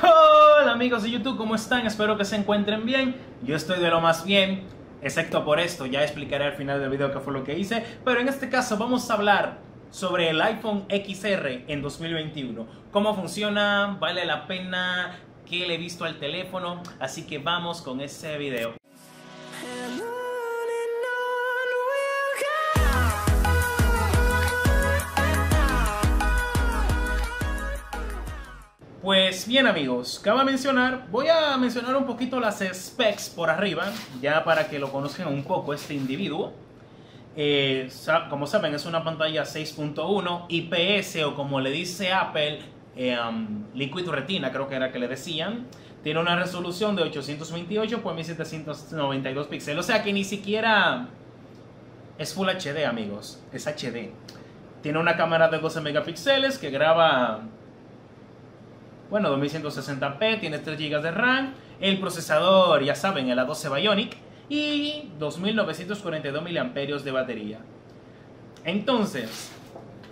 Hola amigos de YouTube, ¿cómo están? Espero que se encuentren bien. Yo estoy de lo más bien, excepto por esto, ya explicaré al final del video qué fue lo que hice. Pero en este caso vamos a hablar sobre el iPhone XR en 2021. Cómo funciona, vale la pena, qué le he visto al teléfono. Así que vamos con ese video. Pues bien amigos, cabe mencionar, voy a mencionar un poquito las specs por arriba, ya para que lo conozcan un poco este individuo. Eh, como saben es una pantalla 6.1 IPS o como le dice Apple, um, Liquid Retina creo que era que le decían. Tiene una resolución de 828 por 1792 píxeles, o sea que ni siquiera es Full HD amigos, es HD. Tiene una cámara de 12 megapíxeles que graba bueno, 2160p, tiene 3 GB de RAM, el procesador, ya saben, el A12 Bionic y 2942 mAh de batería. Entonces,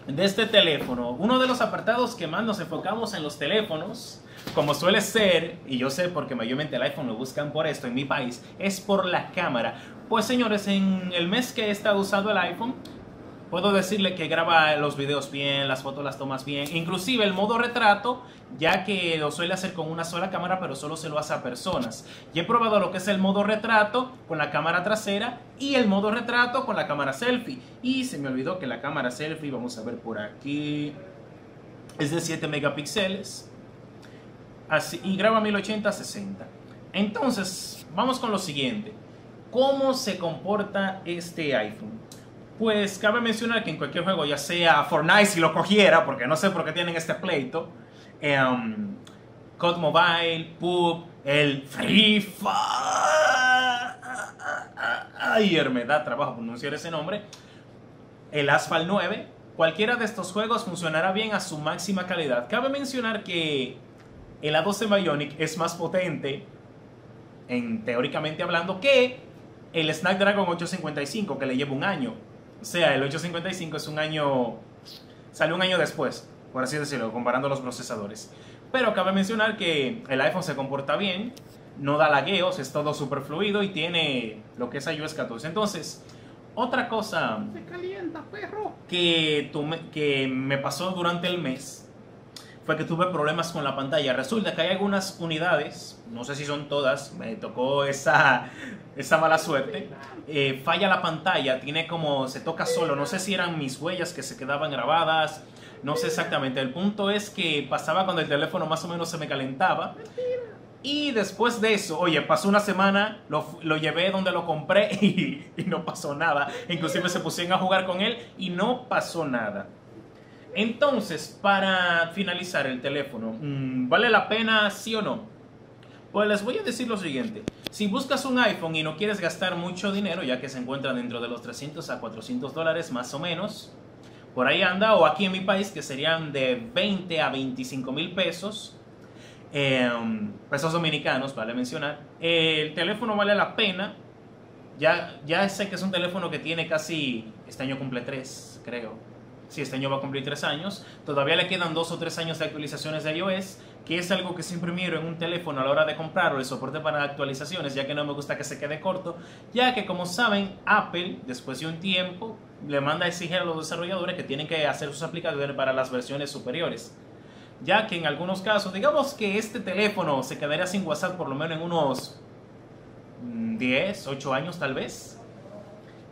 de este teléfono, uno de los apartados que más nos enfocamos en los teléfonos, como suele ser, y yo sé porque mayormente el iPhone lo buscan por esto en mi país, es por la cámara. Pues señores, en el mes que he estado usando el iPhone, Puedo decirle que graba los videos bien, las fotos las tomas bien, inclusive el modo retrato, ya que lo suele hacer con una sola cámara, pero solo se lo hace a personas. Y he probado lo que es el modo retrato con la cámara trasera y el modo retrato con la cámara selfie. Y se me olvidó que la cámara selfie, vamos a ver por aquí, es de 7 megapíxeles. Así, y graba 1080-60. Entonces, vamos con lo siguiente. ¿Cómo se comporta este iPhone? Pues cabe mencionar que en cualquier juego, ya sea Fortnite si lo cogiera, porque no sé por qué tienen este pleito, um, COD Mobile, PUB, el Free Fire, ayer me da trabajo pronunciar ese nombre, el Asphalt 9, cualquiera de estos juegos funcionará bien a su máxima calidad. Cabe mencionar que el A12 Bionic es más potente, en, teóricamente hablando, que el Snapdragon 855 que le lleva un año. O sea, el 855 es un año, salió un año después, por así decirlo, comparando los procesadores. Pero cabe mencionar que el iPhone se comporta bien, no da lagueos, es todo super fluido y tiene lo que es iOS 14. Entonces, otra cosa Que, que me pasó durante el mes fue que tuve problemas con la pantalla. Resulta que hay algunas unidades, no sé si son todas, me tocó esa, esa mala suerte. Eh, falla la pantalla, tiene como, se toca solo, no sé si eran mis huellas que se quedaban grabadas, no sé exactamente. El punto es que pasaba cuando el teléfono más o menos se me calentaba. Y después de eso, oye, pasó una semana, lo, lo llevé donde lo compré y, y no pasó nada. Inclusive se pusieron a jugar con él y no pasó nada. Entonces, para finalizar el teléfono, mm, ¿vale la pena sí o no? Pues les voy a decir lo siguiente. Si buscas un iPhone y no quieres gastar mucho dinero, ya que se encuentra dentro de los 300 a 400 dólares más o menos, por ahí anda, o aquí en mi país, que serían de 20 a 25 mil pesos, em, pesos dominicanos, vale mencionar, el teléfono vale la pena. Ya, ya sé que es un teléfono que tiene casi, este año cumple 3, creo si este año va a cumplir tres años. Todavía le quedan dos o tres años de actualizaciones de iOS, que es algo que siempre miro en un teléfono a la hora de comprarlo, el soporte para actualizaciones, ya que no me gusta que se quede corto, ya que como saben, Apple, después de un tiempo, le manda a exigir a los desarrolladores que tienen que hacer sus aplicaciones para las versiones superiores. Ya que en algunos casos, digamos que este teléfono se quedaría sin WhatsApp por lo menos en unos 10, mm, 8 años tal vez.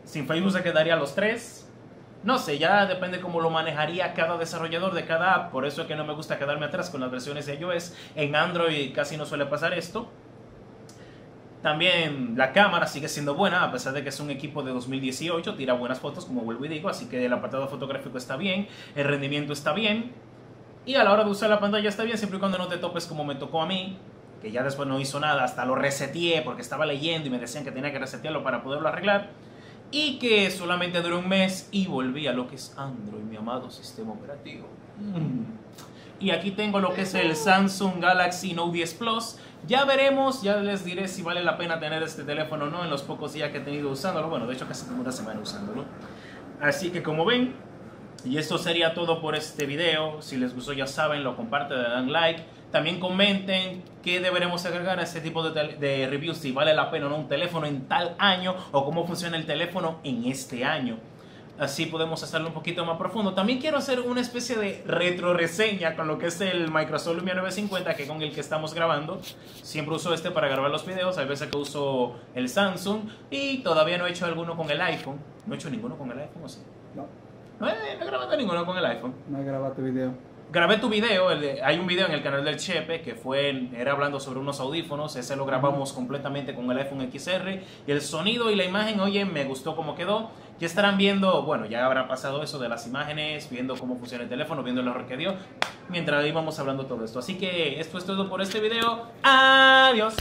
Sin Facebook se quedaría a los 3 no sé, ya depende cómo lo manejaría cada desarrollador de cada app. Por eso es que no me gusta quedarme atrás con las versiones de iOS. En Android casi no suele pasar esto. También la cámara sigue siendo buena, a pesar de que es un equipo de 2018, tira buenas fotos, como vuelvo y digo, así que el apartado fotográfico está bien, el rendimiento está bien, y a la hora de usar la pantalla está bien, siempre y cuando no te topes como me tocó a mí, que ya después no hizo nada, hasta lo reseteé porque estaba leyendo y me decían que tenía que resetearlo para poderlo arreglar y que solamente duró un mes y volví a lo que es Android, mi amado sistema operativo. Mm. Y aquí tengo lo que es el Samsung Galaxy Note 10 Plus. Ya veremos, ya les diré si vale la pena tener este teléfono o no en los pocos días que he tenido usándolo. Bueno, de hecho casi como una semana usándolo. Así que como ven, y esto sería todo por este video. Si les gustó ya saben, lo comparten, le dan like También comenten qué deberemos agregar a este tipo de, de reviews, si vale la pena o no un teléfono en tal año o cómo funciona el teléfono en este año. Así podemos hacerlo un poquito más profundo. También quiero hacer una especie de retro reseña con lo que es el Microsoft Lumia 950, que con el que estamos grabando. Siempre uso este para grabar los videos. Hay veces que uso el Samsung y todavía no he hecho alguno con el iPhone. No he hecho ninguno con el iPhone, ¿o sí? No, No he, no he grabado ninguno con el iPhone. no he grabado tu video. Grabé tu video, hay un video en el canal del Chepe que fue, era hablando sobre unos audífonos, ese lo grabamos completamente con el iPhone XR y el sonido y la imagen, oye, me gustó cómo quedó. Ya estarán viendo, bueno, ya habrá pasado eso de las imágenes, viendo cómo funciona el teléfono, viendo el error que dio, mientras íbamos hablando todo esto. Así que esto es todo por este video. Adiós.